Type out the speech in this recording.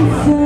Thank.